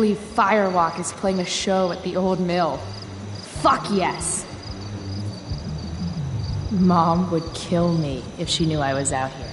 Believe Firewalk is playing a show at the old mill. Fuck yes! Mom would kill me if she knew I was out here.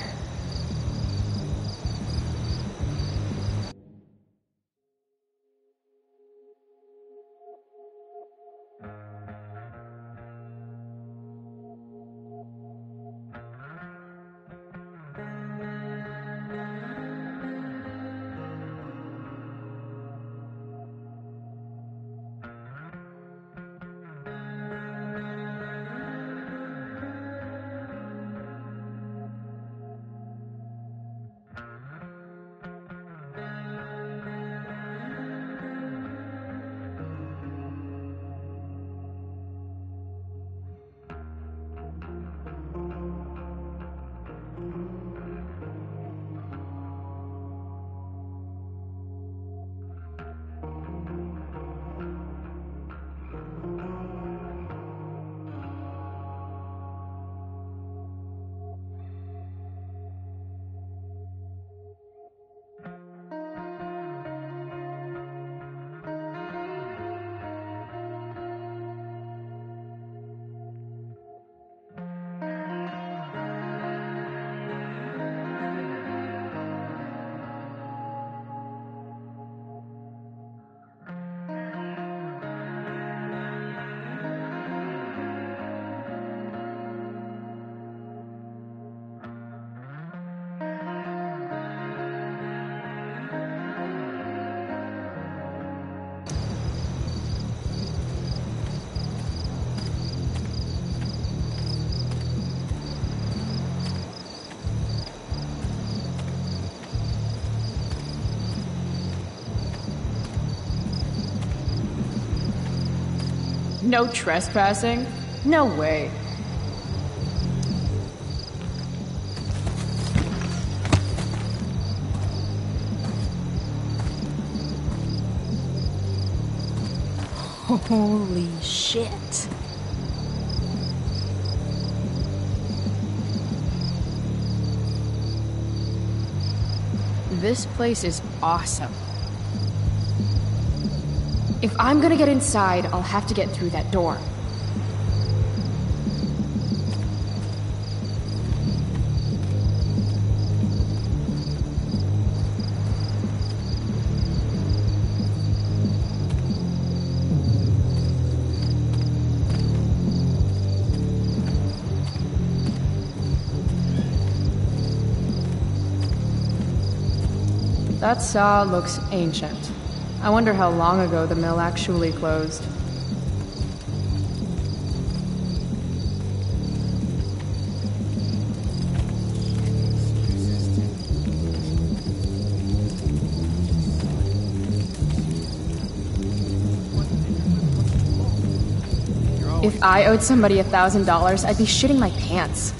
No trespassing? No way. Holy shit. This place is awesome. If I'm gonna get inside, I'll have to get through that door. That saw uh, looks ancient. I wonder how long ago the mill actually closed. If I owed somebody a thousand dollars, I'd be shitting my pants.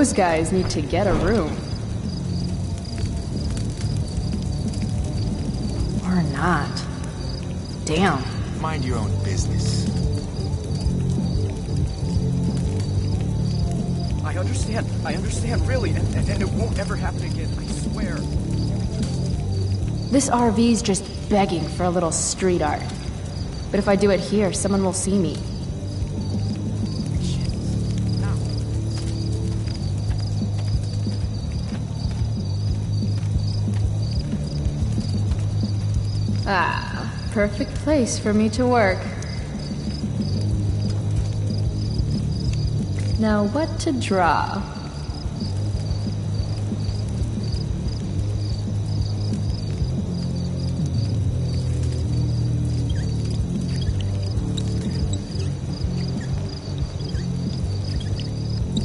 Those guys need to get a room. Or not. Damn. Mind your own business. I understand. I understand, really, and, and, and it won't ever happen again. I swear. This RV's just begging for a little street art. But if I do it here, someone will see me. Perfect place for me to work. Now, what to draw?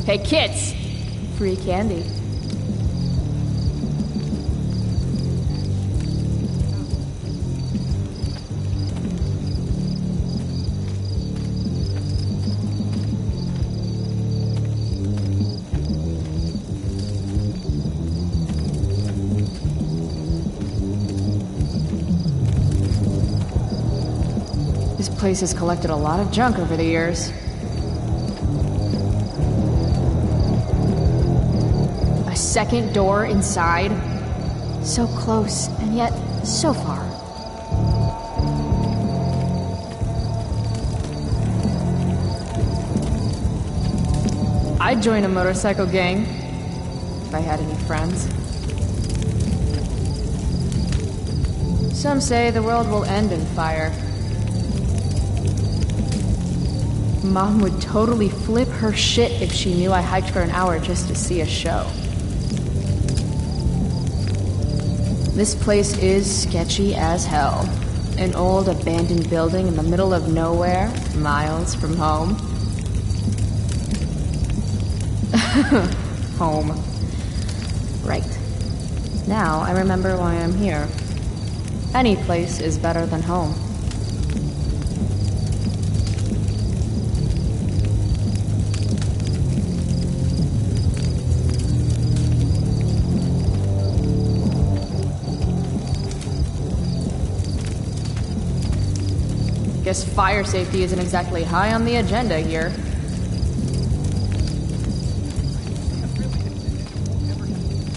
Hey, kids! Free candy. Place has collected a lot of junk over the years. A second door inside? So close, and yet so far. I'd join a motorcycle gang if I had any friends. Some say the world will end in fire. Mom would totally flip her shit if she knew I hiked for an hour just to see a show. This place is sketchy as hell. An old abandoned building in the middle of nowhere, miles from home. home. Right. Now I remember why I'm here. Any place is better than home. Guess fire safety isn't exactly high on the agenda here.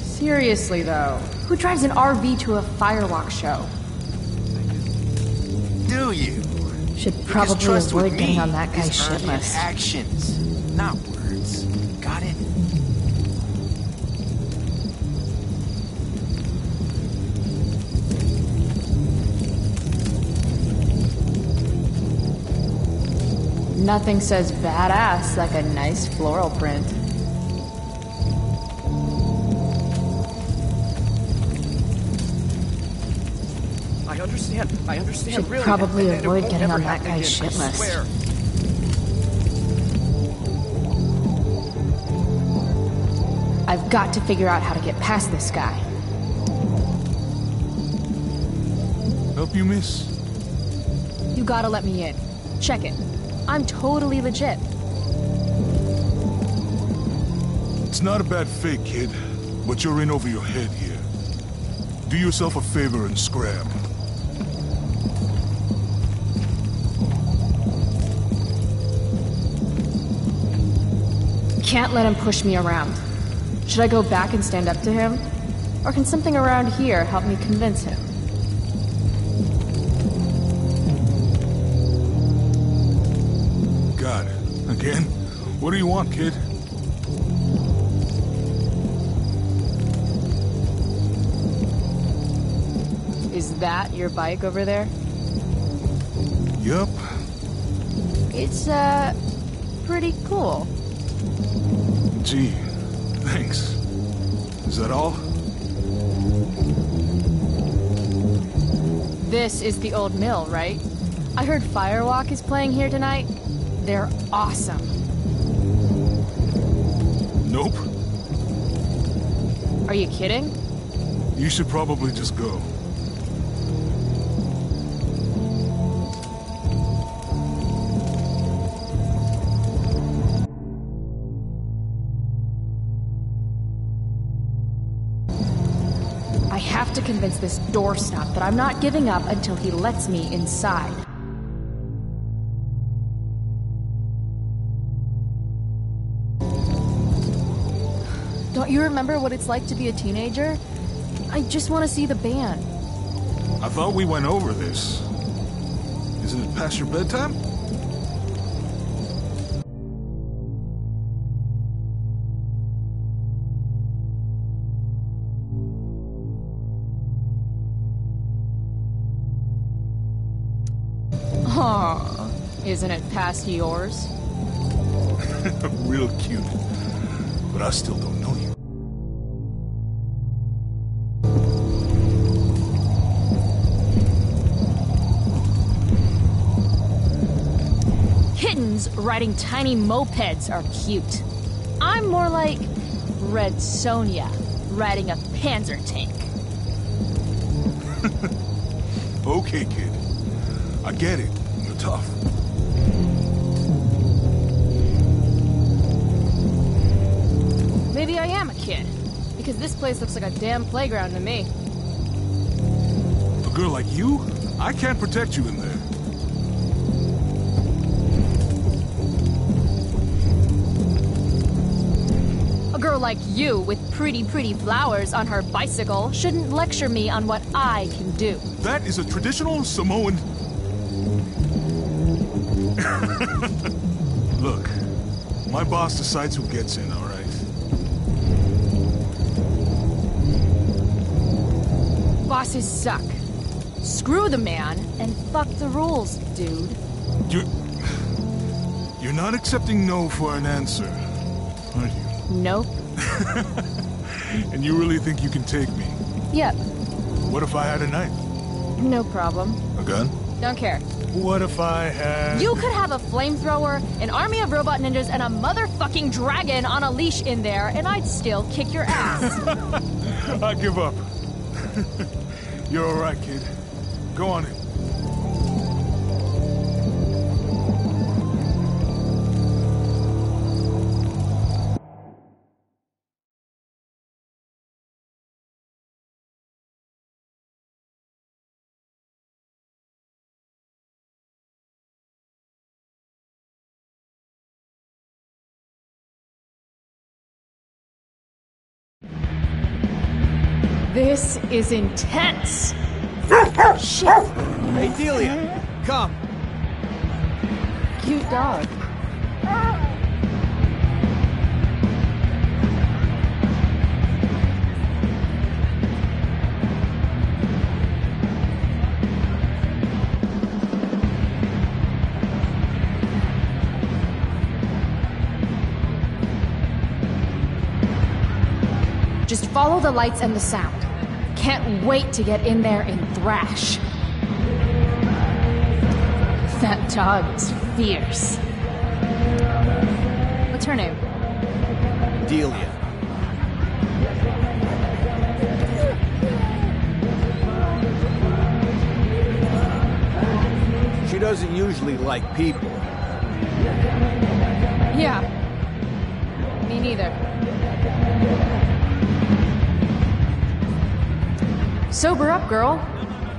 Seriously, though, who drives an RV to a firewalk show? Do you? Should probably avoid getting on that guy's shit list. Actions, not Nothing says badass like a nice floral print. I understand. I understand. Should really. probably and- and it avoid won't getting on that guy's again, shit list. I've got to figure out how to get past this guy. Help you, miss? You gotta let me in. Check it. I'm totally legit. It's not a bad fake, kid, but you're in over your head here. Do yourself a favor and scram. Can't let him push me around. Should I go back and stand up to him? Or can something around here help me convince him? What do you want, kid? Is that your bike over there? Yup. It's, uh, pretty cool. Gee, thanks. Is that all? This is the old mill, right? I heard Firewalk is playing here tonight. They're awesome. Nope. Are you kidding? You should probably just go. I have to convince this doorstop that I'm not giving up until he lets me inside. Don't you remember what it's like to be a teenager? I just want to see the band. I thought we went over this. Isn't it past your bedtime? Aw, isn't it past yours? Real cute. But I still don't know you. Riding tiny mopeds are cute. I'm more like Red Sonja riding a panzer tank. Okay, kid. I get it. You're tough. Maybe I am a kid, because this place looks like a damn playground to me. A girl like you? I can't protect you in there. Girl like you with pretty, pretty flowers on her bicycle shouldn't lecture me on what I can do. That is a traditional Samoan. Look, my boss decides who gets in, all right? Bosses suck. Screw the man and fuck the rules, dude. You're. You're not accepting no for an answer, are you? Nope. And you really think you can take me? Yep. What if I had a knife? No problem. A gun? Don't care. What if I had. You could have a flamethrower, an army of robot ninjas, and a motherfucking dragon on a leash in there, and I'd still kick your ass. I give up. You're alright, kid. Go on in. Is intense. Shit. Hey, Delia, come. Cute dog. Just follow the lights and the sound. Can't wait to get in there and thrash. That dog is fierce. What's her name? Delia. She doesn't usually like people. Yeah. Me neither. Sober up, girl.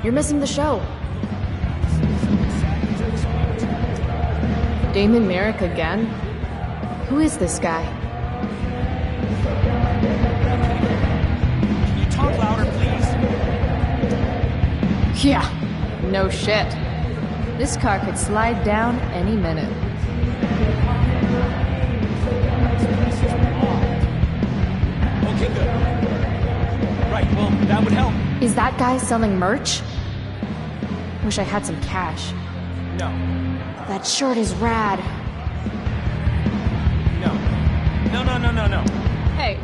You're missing the show. Damon Merrick again? Who is this guy? Can you talk louder, please? Yeah, no shit. This car could slide down any minute. Okay, good. Right, well, that would help. Is that guy selling merch? Wish I had some cash. No, That shirt is rad. no. No, no, no, no, no. Hey,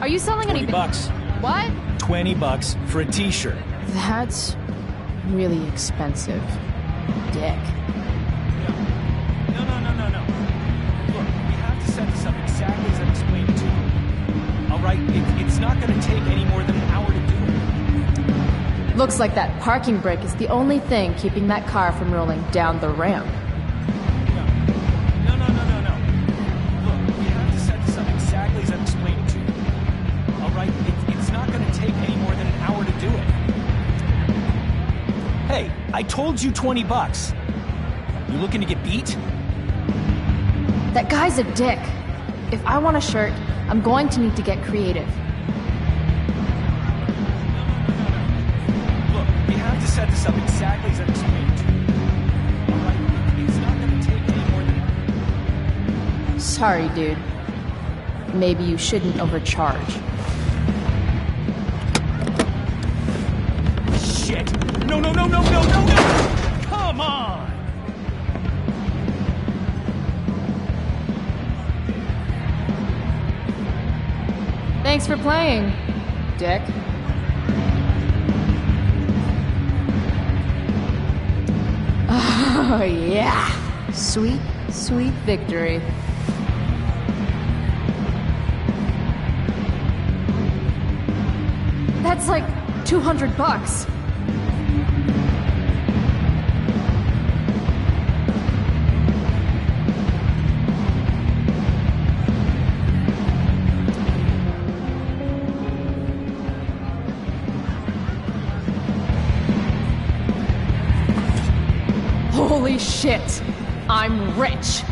are you selling 20 anything? bucks. What? 20 bucks for a t-shirt. That's really expensive. Dick. No, no, no, no, no. Look, we have to set this up exactly as I explained to you. All right, it, it's not going to take any more than an hour to do it. Looks like that parking brake is the only thing keeping that car from rolling down the ramp. No, no, no, no, no. Look, we have to set this up exactly as I explained it to you. All right, it, it's not going to take any more than an hour to do it. Hey, I told you 20 bucks. You looking to get beat? That guy's a dick. If I want a shirt, I'm going to need to get creative. To take any more than. Sorry, dude. Maybe you shouldn't overcharge. Shit! No, no, no, no, no, no, no! Come on! Thanks for playing, Dick. Oh, yeah. Sweet, sweet victory. That's like 200 bucks. shit. I'm rich.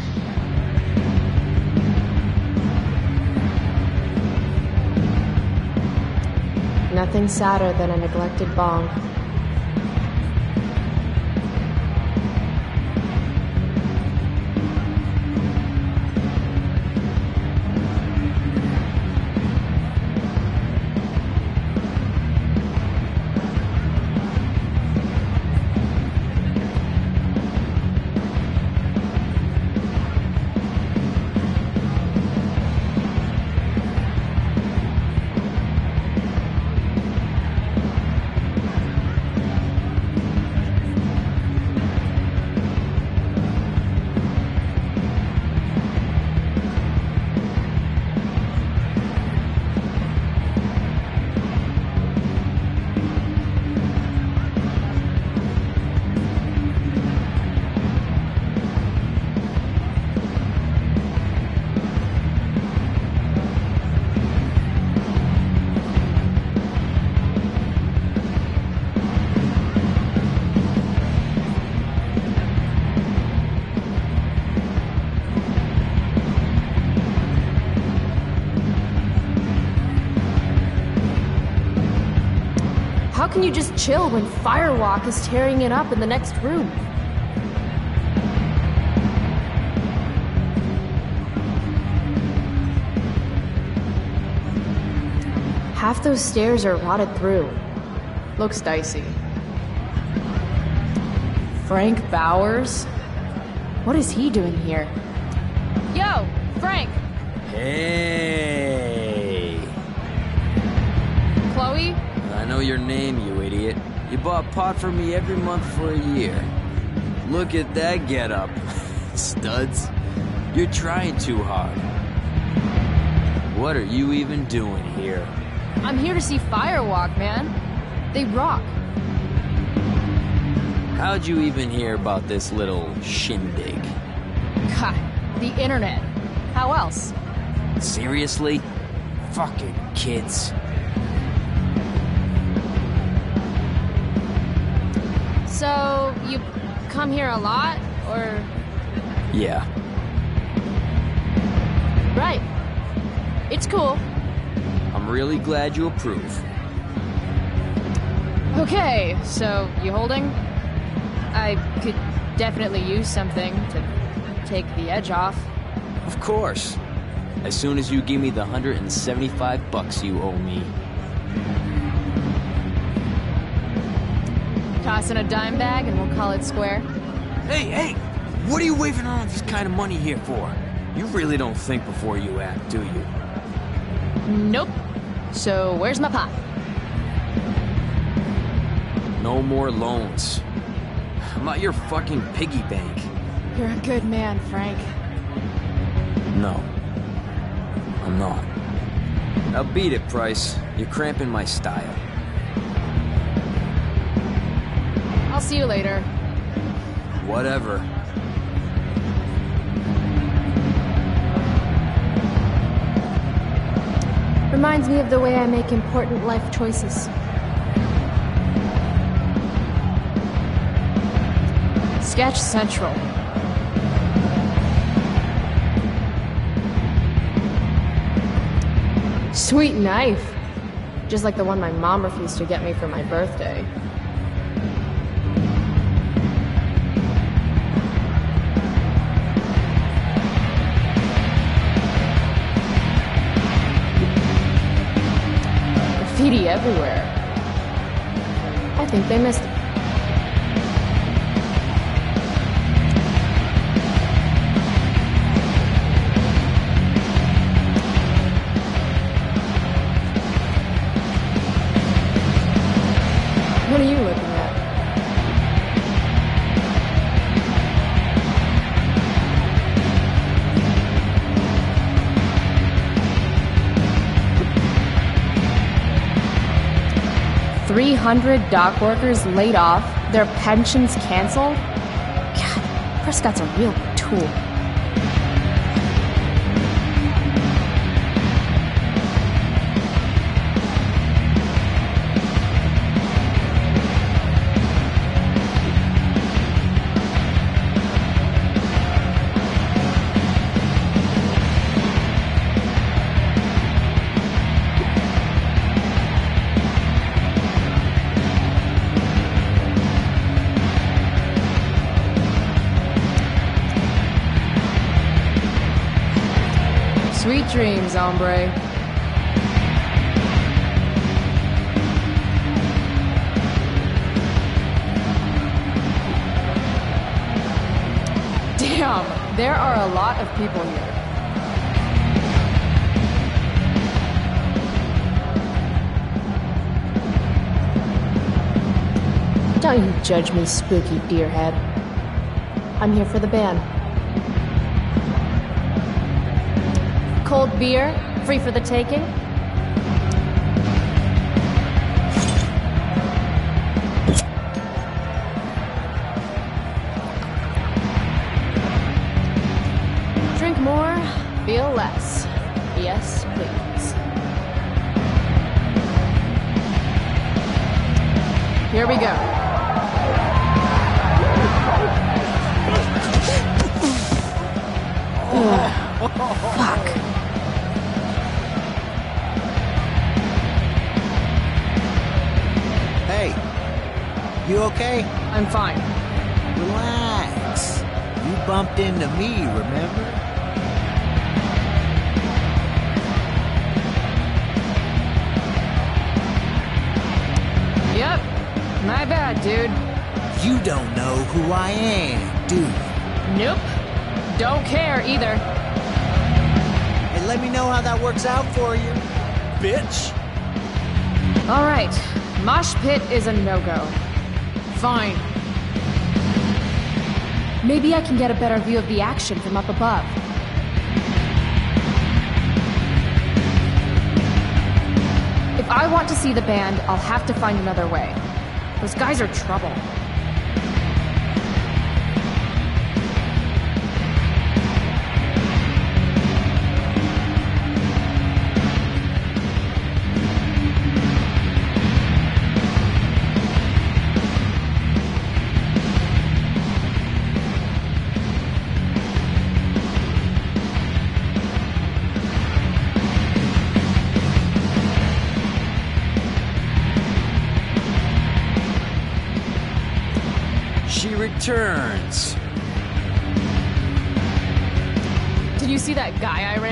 Nothing sadder than a neglected bong. How can you just chill when Firewalk is tearing it up in the next room? Half those stairs are rotted through. Looks dicey. Frank Bowers? What is he doing here? Yo, Frank, Hey! Know your name, you idiot. You bought pot for me every month for a year. Look at that getup, Studs. You're trying too hard. What are you even doing here? I'm here to see Firewalk, man. They rock. How'd you even hear about this little shindig? God, the internet. How else? Seriously? Fucking kids. So, you come here a lot, or. Yeah. Right. It's cool. I'm really glad you approve. Okay, so you holding? I could definitely use something to take the edge off. Of course. As soon as you give me the 175 bucks you owe me. Toss in a dime bag and we'll call it square. Hey, hey! What are you waving around this kind of money here for? You really don't think before you act, do you? Nope. So where's my pot? No more loans. I'm not your fucking piggy bank. You're a good man, Frank. No. I'm not. Now beat it, Price. You're cramping my style. I'll see you later. Whatever. Reminds me of the way I make important life choices. Sketch Central. Sweet knife. Just like the one my mom refused to get me for my birthday. Graffiti everywhere. I think they missed Hundred dock workers laid off, their pensions canceled? God, Prescott's a real tool. Dreams, hombre. Damn, there are a lot of people here. Don't you judge me, spooky deerhead. I'm here for the band. Cold beer, free for the taking. Fine. Maybe I can get a better view of the action from up above. If I want to see the band, I'll have to find another way. Those guys are trouble.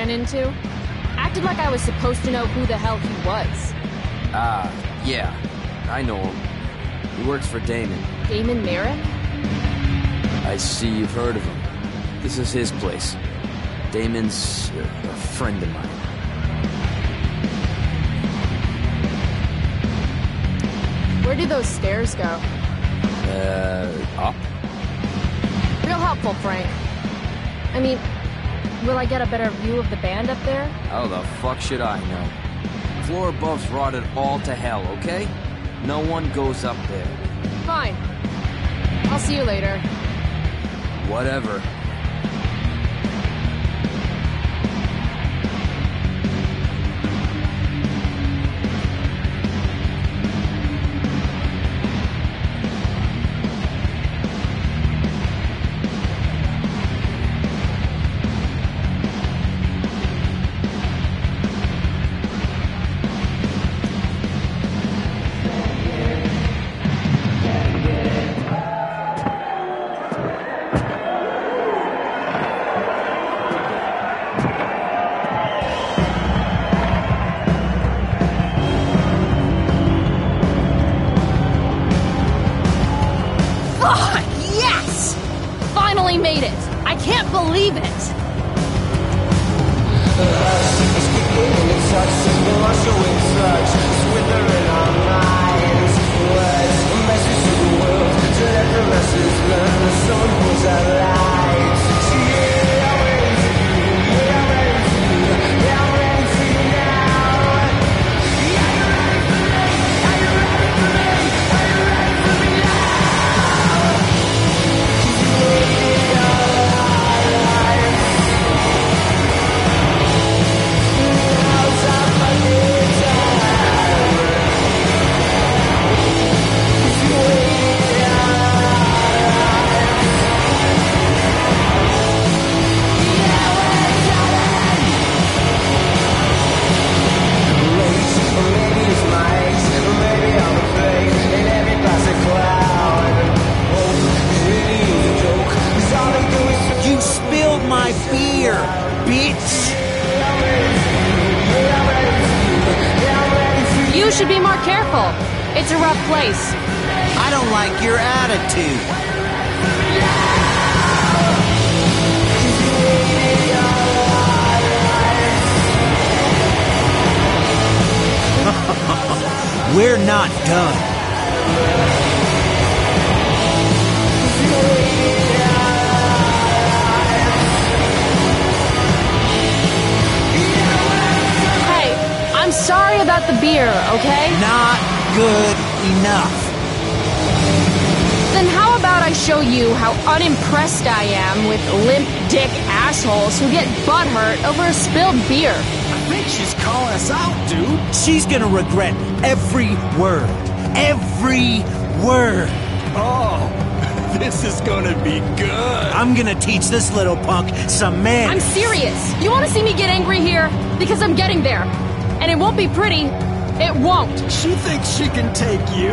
Ran into? Acted like I was supposed to know who the hell he was. Ah, yeah. I know him. He works for Damon. Damon Merrick? I see you've heard of him. This is his place. Damon's uh, a friend of mine. Where do those stairs go? Uh, up? Real helpful, Frank. I mean, will I get a better view of the band up there? How the fuck should I know? Floor above's rotted all to hell, okay? No one goes up there. Fine. I'll see you later. Whatever. I'm sorry about the beer, okay? Not good enough. Then how about I show you how unimpressed I am with limp dick assholes who get butthurt over a spilled beer? I think she's calling us out, dude. She's gonna regret every word. Every word. Oh, this is gonna be good. I'm gonna teach this little punk some manners. I'm serious. You want to see me get angry here? Because I'm getting there. And it won't be pretty. It won't. She thinks she can take you?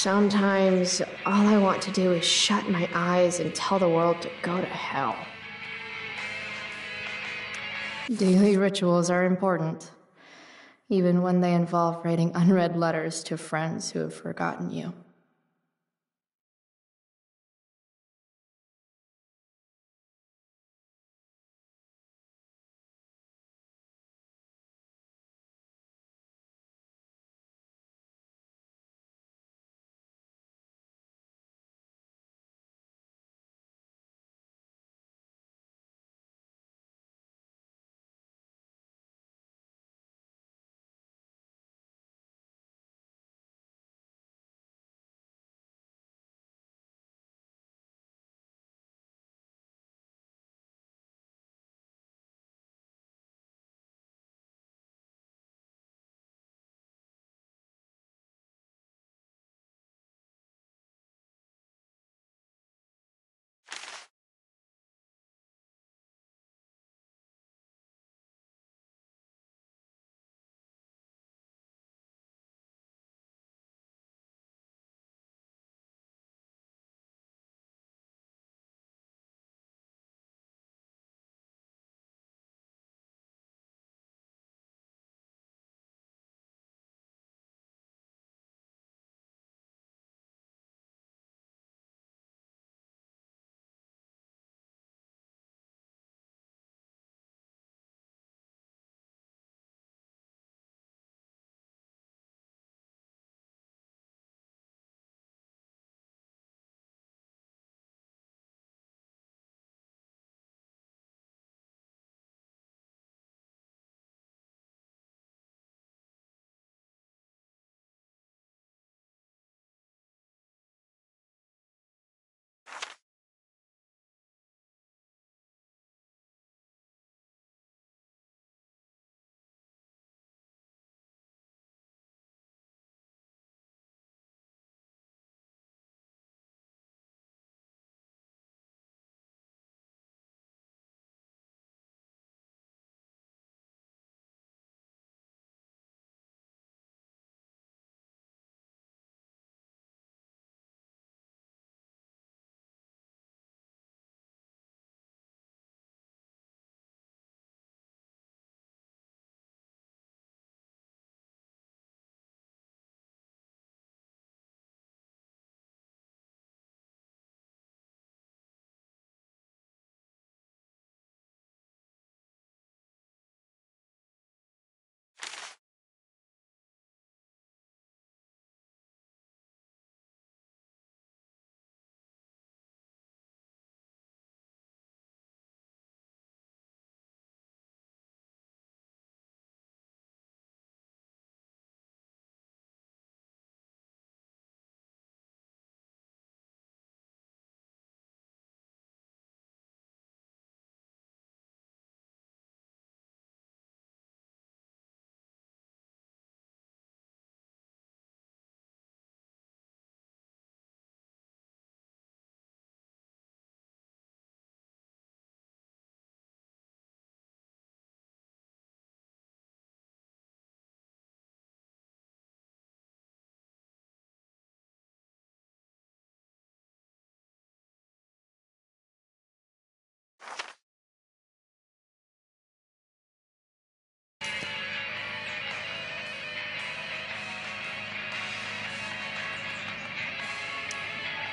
Sometimes all I want to do is shut my eyes and tell the world to go to hell. Daily rituals are important, even when they involve writing unread letters to friends who have forgotten you.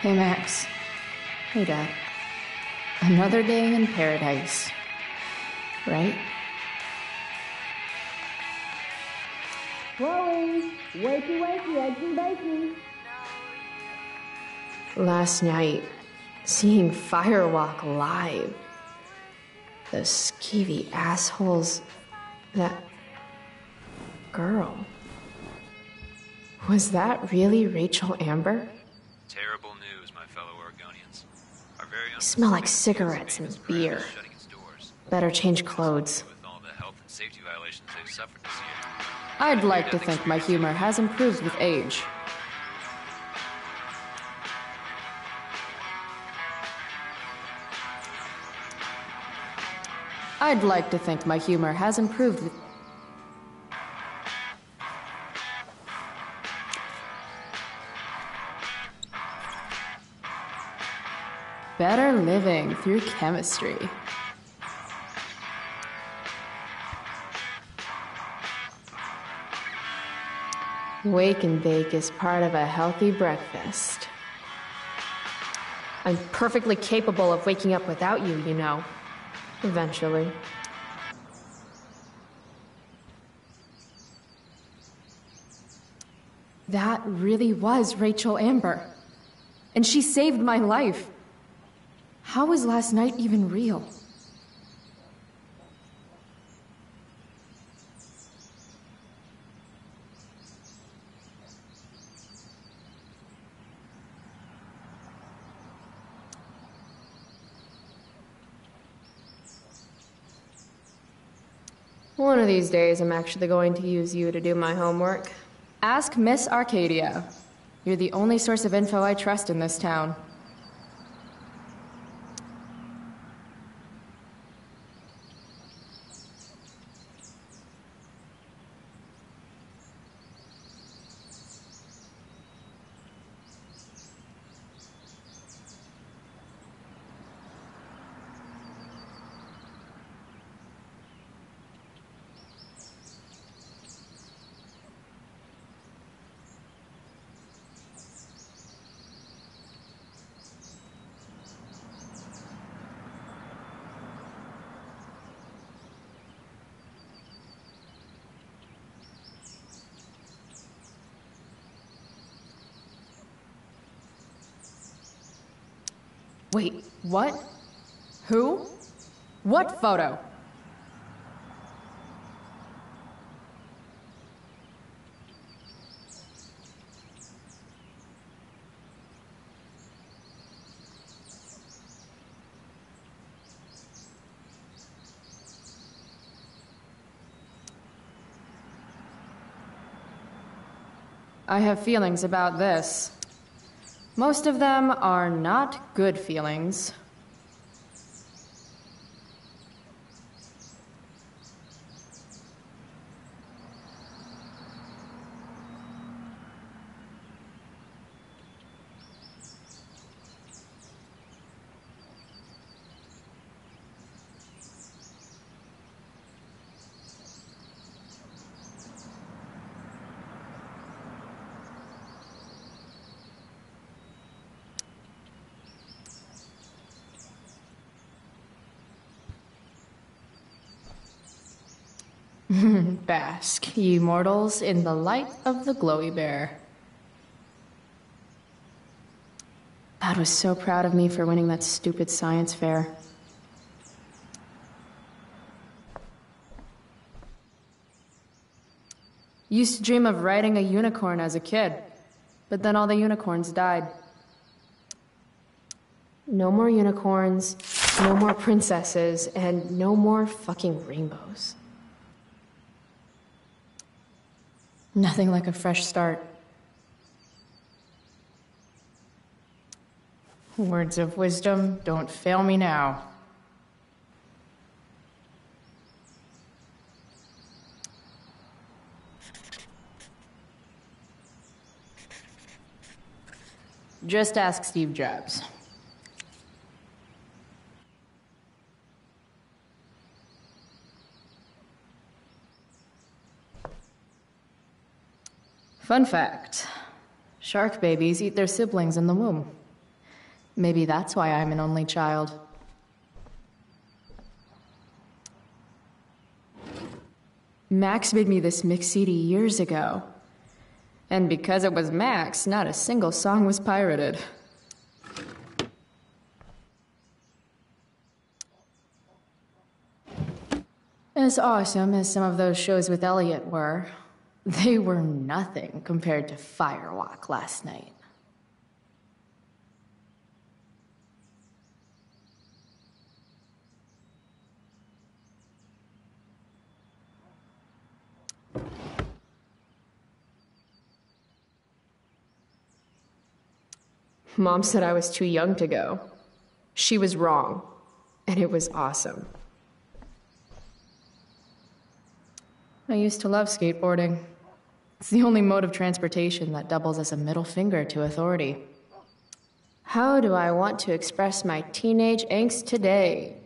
Hey, Max. Hey, Dad. Another day in paradise. Right? Chloe, wakey wakey, eggs and bacon. Last night, seeing Firewalk live. Those skeevy assholes. That girl. Was that really Rachel Amber? Terrible news, my fellow Oregonians. Our very own I smell like cigarettes and beer. its doors Better change clothes. with all the health and safety violations they've suffered this year. I'd like to think my humor has improved with age. I'd like to think my humor has improved with. Through chemistry. Wake and bake is part of a healthy breakfast. I'm perfectly capable of waking up without you, you know. Eventually. That really was Rachel Amber. And she saved my life. How was last night even real? One of these days, I'm actually going to use you to do my homework. Ask Miss Arcadia. You're the only source of info I trust in this town. Wait, what? Who? What photo? I have feelings about this. Most of them are not good feelings. Bask, ye mortals, in the light of the glowy bear. Dad was so proud of me for winning that stupid science fair. Used to dream of riding a unicorn as a kid, but then all the unicorns died. No more unicorns, no more princesses, and no more fucking rainbows. Nothing like a fresh start. Words of wisdom, don't fail me now. Just ask Steve Jobs. Fun fact shark babies eat their siblings in the womb. Maybe that's why I'm an only child. Max made me this mix CD years ago. And because it was Max, not a single song was pirated. As awesome as some of those shows with Elliot were, they were nothing compared to Firewalk last night. Mom said I was too young to go. She was wrong, and it was awesome. I used to love skateboarding. It's the only mode of transportation that doubles as a middle finger to authority. How do I want to express my teenage angst today?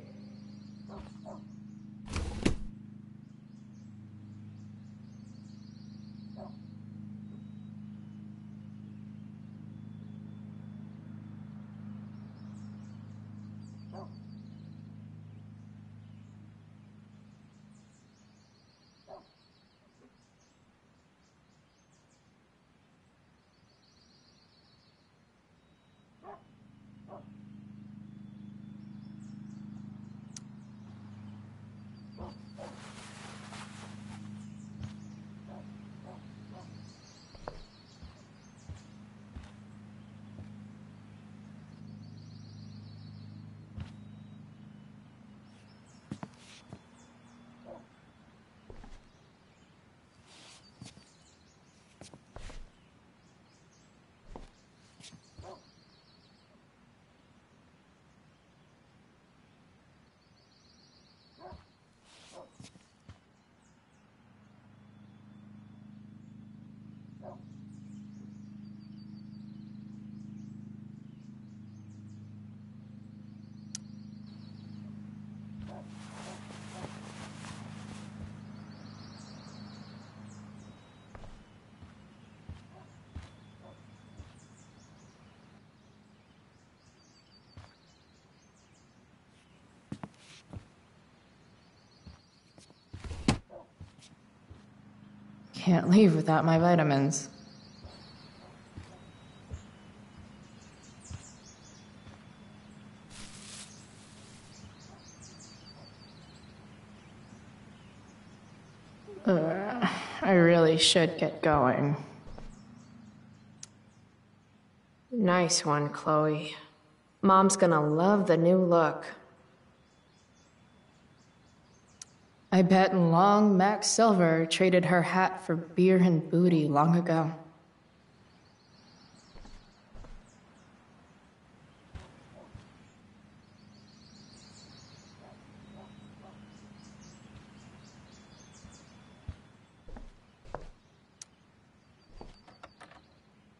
Can't leave without my vitamins. Ugh, I really should get going. Nice one, Chloe. Mom's gonna love the new look. I bet long Max Silver traded her hat for beer and booty long ago.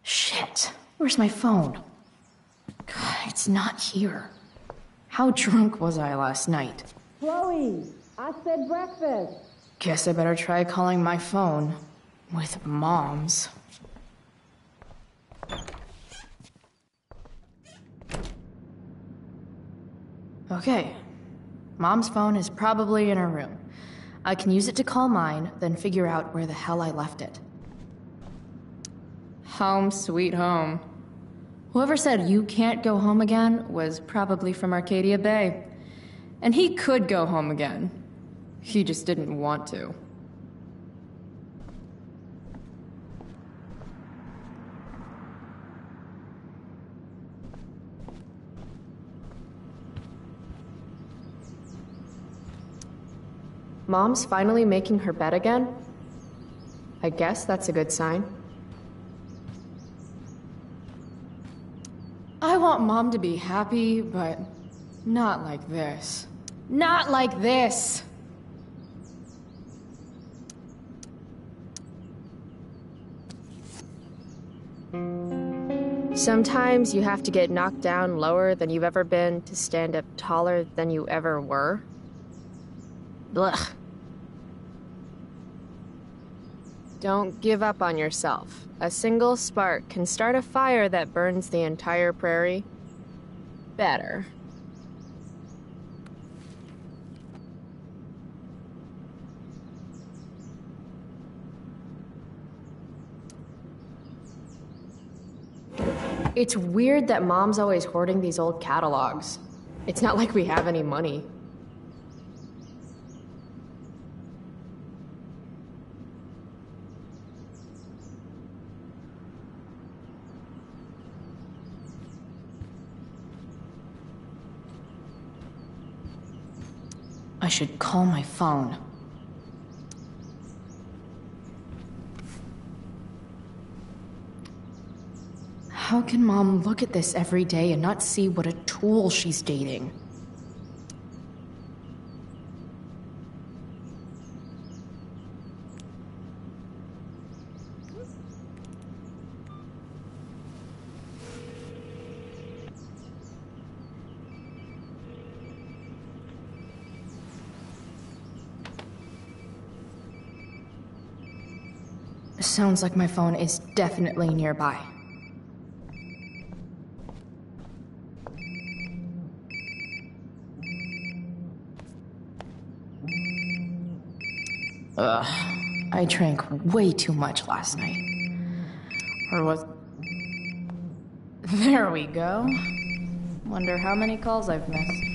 Shit, where's my phone? God, it's not here. How drunk was I last night? Chloe, I said breakfast. Guess I better try calling my phone. With mom's. Okay. Mom's phone is probably in her room. I can use it to call mine, then figure out where the hell I left it. Home, sweet home. Whoever said you can't go home again was probably from Arcadia Bay. And he could go home again. He just didn't want to. Mom's finally making her bed again? I guess that's a good sign. I want Mom to be happy, but not like this. Not like this! Sometimes you have to get knocked down lower than you've ever been to stand up taller than you ever were. Blech. Don't give up on yourself. A single spark can start a fire that burns the entire prairie. Better. It's weird that mom's always hoarding these old catalogs. It's not like we have any money. I should call my phone. How can mom look at this every day and not see what a tool she's dating? Sounds like my phone is definitely nearby. Ugh, I drank way too much last night. Or was. There we go. Wonder how many calls I've missed.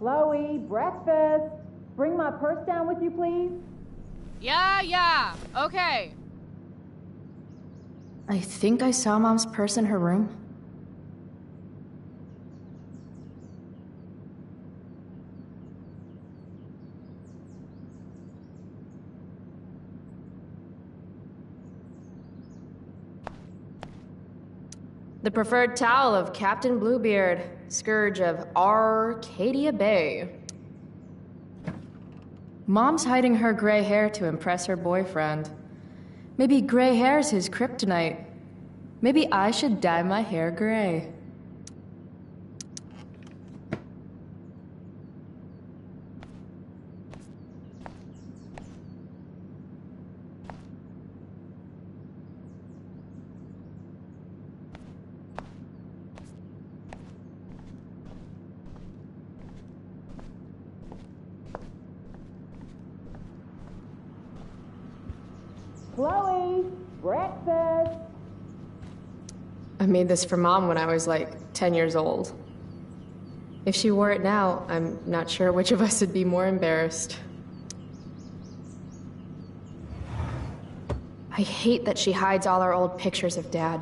Chloe, breakfast. Bring my purse down with you, please. Yeah, yeah. Okay. I think I saw Mom's purse in her room. The preferred towel of Captain Bluebeard, scourge of Arcadia Bay. Mom's hiding her gray hair to impress her boyfriend. Maybe gray hair's his kryptonite. Maybe I should dye my hair gray. Chloe, breakfast. I made this for Mom when I was like 10 years old. If she wore it now, I'm not sure which of us would be more embarrassed. I hate that she hides all our old pictures of Dad.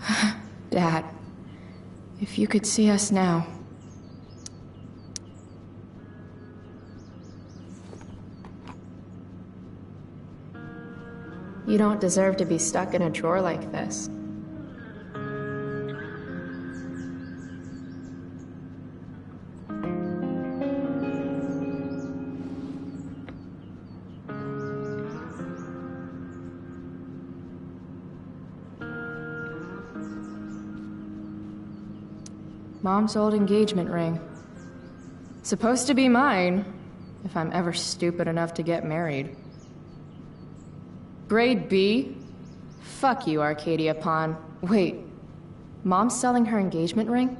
Dad, if you could see us now. You don't deserve to be stuck in a drawer like this. Mom's old engagement ring. Supposed to be mine, if I'm ever stupid enough to get married. Grade B? Fuck you, Arcadia Pawn. Wait, Mom's selling her engagement ring?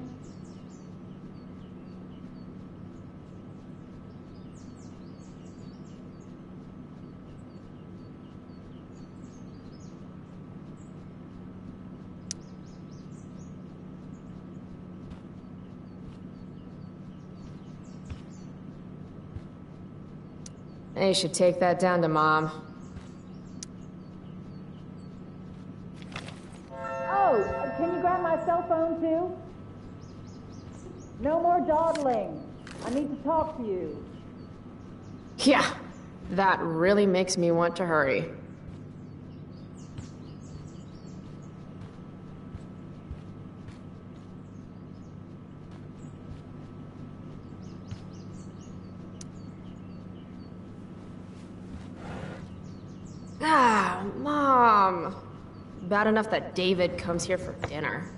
You should take that down to Mom. Oh, can you grab my cell phone too? No more dawdling. I need to talk to you. Yeah, that really makes me want to hurry. Ah, Mom. Bad enough that David comes here for dinner.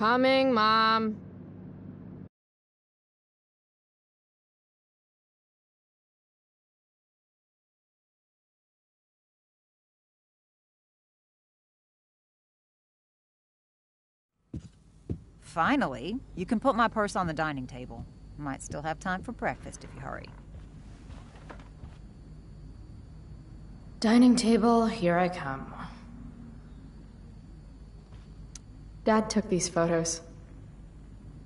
Coming, Mom. Finally, you can put my purse on the dining table. Might still have time for breakfast if you hurry. Dining table, here I come. Dad took these photos.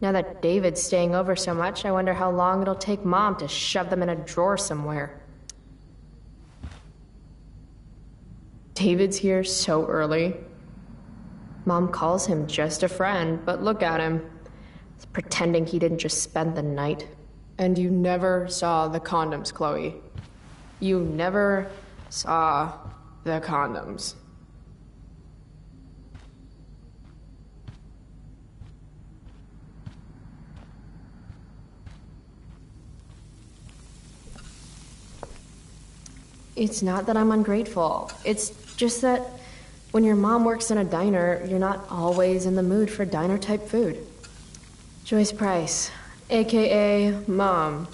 Now that David's staying over so much, I wonder how long it'll take Mom to shove them in a drawer somewhere. David's here so early. Mom calls him just a friend, but look at him. He's pretending he didn't just spend the night. And you never saw the condoms, Chloe. You never saw the condoms. It's not that I'm ungrateful. It's just that when your mom works in a diner, you're not always in the mood for diner type food. Joyce Price, aka Mom.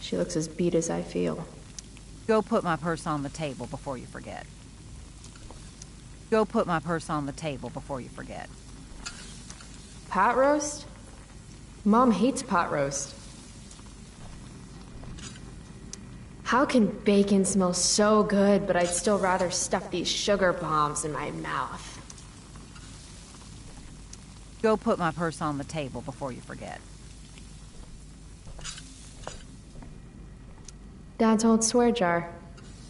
She looks as beat as I feel. Go put my purse on the table before you forget. Go put my purse on the table before you forget. Pot roast? Mom hates pot roast. How can bacon smell so good, but I'd still rather stuff these sugar bombs in my mouth? Go put my purse on the table before you forget. Dad's old swear jar.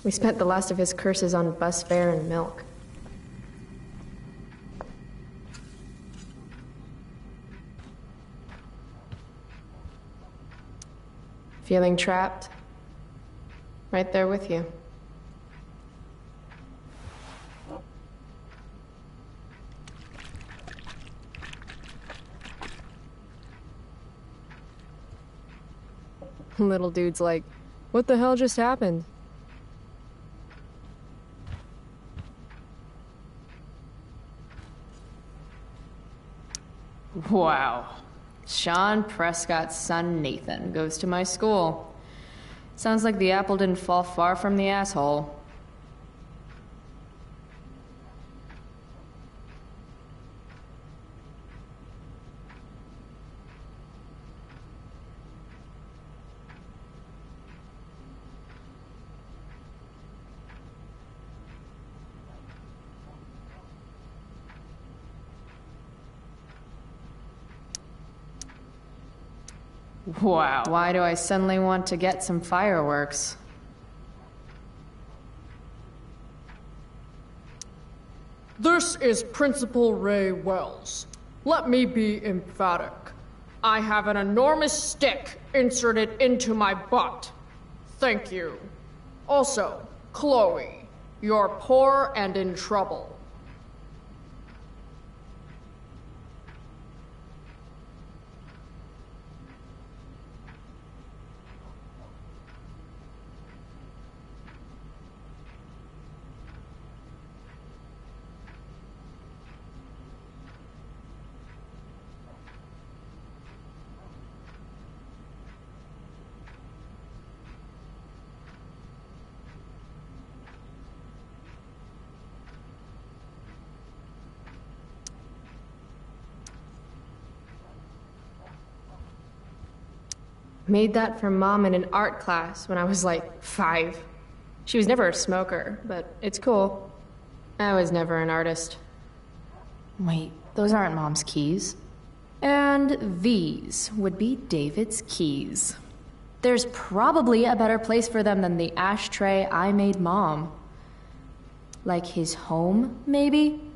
We spent the last of his curses on bus fare and milk. Feeling trapped? Right there with you. Little dude's like, what the hell just happened? Wow. Sean Prescott's son Nathan goes to my school. Sounds like the apple didn't fall far from the asshole. Wow. Why do I suddenly want to get some fireworks? This is Principal Ray Wells. Let me be emphatic. I have an enormous stick inserted into my butt. Thank you. Also, Chloe, you're poor and in trouble. Made that for mom in an art class when I was like five. She was never a smoker, but it's cool. I was never an artist. Wait, those aren't mom's keys. And these would be David's keys. There's probably a better place for them than the ashtray I made mom. Like his home, maybe?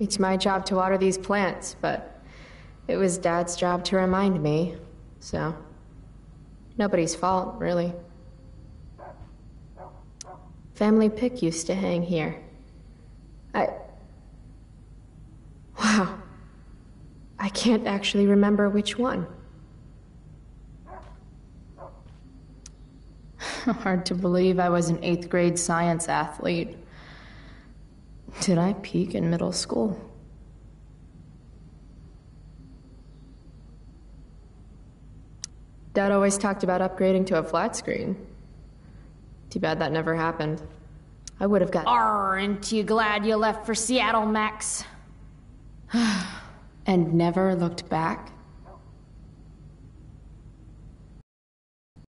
It's my job to water these plants, but it was Dad's job to remind me, so. Nobody's fault, really. Family pic used to hang here. I. Wow. I can't actually remember which one. Hard to believe I was an eighth grade science athlete. Did I peak in middle school? Dad always talked about upgrading to a flat screen. Too bad that never happened. I would have got. Aren't you glad you left for Seattle, Max? and never looked back?